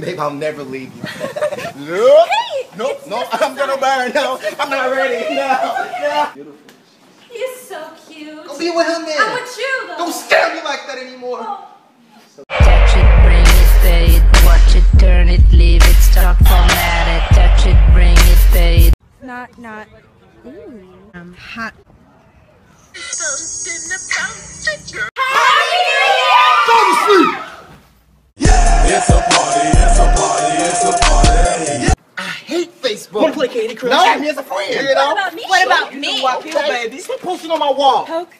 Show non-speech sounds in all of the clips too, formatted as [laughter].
Babe, I'll never leave you. no, no, no, I'm gonna burn. No, I'm not ready. No, no. He's so cute. Go be with him then. I'm with you though. Don't stare at me like that anymore. Oh. Touch it, bring it, pay it, watch it, turn it, leave it, stop, format it, touch it, bring it, pay it. Not, not. Ooh. I'm hot. Go to sleep. Facebook. Wanna play Candy Crush? No, add me as a friend. You know? What about me? What about me? Walk here, baby. Stop posting on my wall. Poke.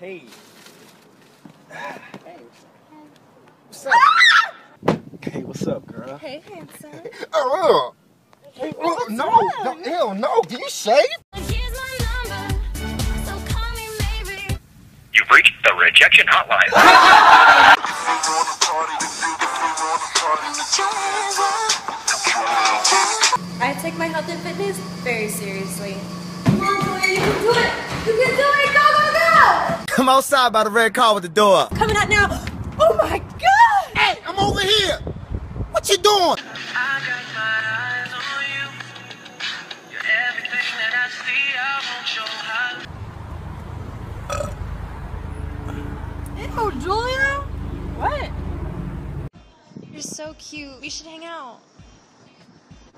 Hey. What's up? Hey, what's up, girl? Hey, handsome. Oh, [laughs] uh, oh, no, no, ew, no. Do you shave? You've reached the rejection hotline. [laughs] I take my health and fitness very seriously. Come on, boy, you can do it. You can do it. Go, go, go. I'm outside by the red car with the door. Coming out now. Oh my God. Hey, I'm over here. What you doing? So cute. We should hang out.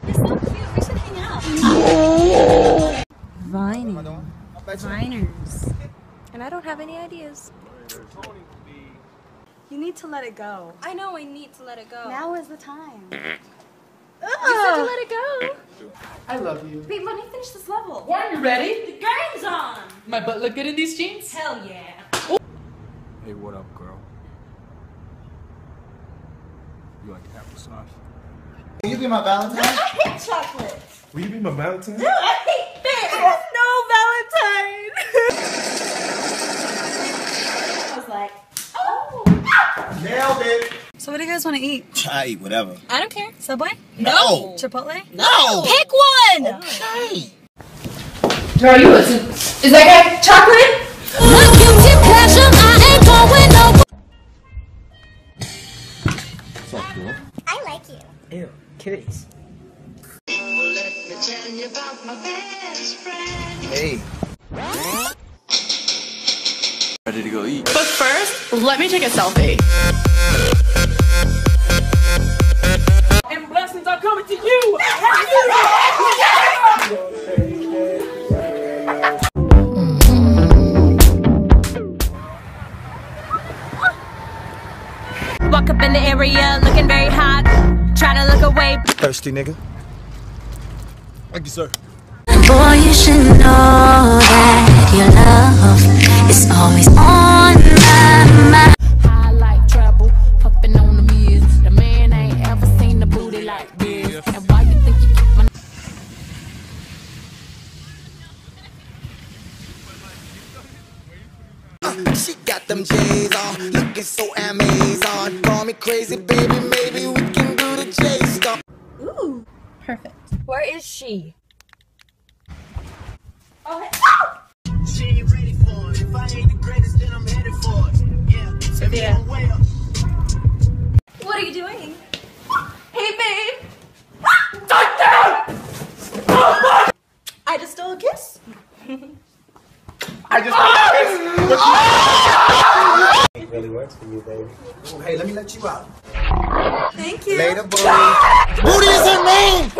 You're so cute. We should hang out. Vining. I bet you- Viners. And I don't have any ideas. You need to let it go. I know I need to let it go. Now is the time. [laughs] you said to let it go. I love you. Wait, let me finish this level. Are you ready? The game's on. My butt look good in these jeans? Hell yeah. Hey, what up, girl? You like applesauce? Will you be my Valentine? I hate chocolate. Will you be my Valentine? Dude, I hate bears. No Valentine. I was like, oh. Nailed it. So what do you guys want to eat? I eat whatever. I don't care. Subway? No. Chipotle? No. Pick one! Okay. Girl, you listen. Is that guy chocolate? I Ew, kitties. Hey. Ready to go eat? But first, let me take a selfie. And blessings are coming to you! Walk up in the area looking very hot, trying to look away. Thirsty nigga. Thank you, sir. Boy, you should know that your love is always on my mind. High like trouble, puffing on the mirrors. The man ain't ever seen the booty like this. And why you think you keep my She got them J's on, looking so Amazon. Call me crazy, she? Oh, hey. Oh! She ain't ready for it. If I ain't the greatest, then I'm headed for it. Yeah. Sophia. Way up. What are you doing? Hey, babe. I just stole a kiss. I just stole a kiss! It really works for you, baby. Hey, let me let you out. Thank you. Later, booty. [laughs] booty is her name.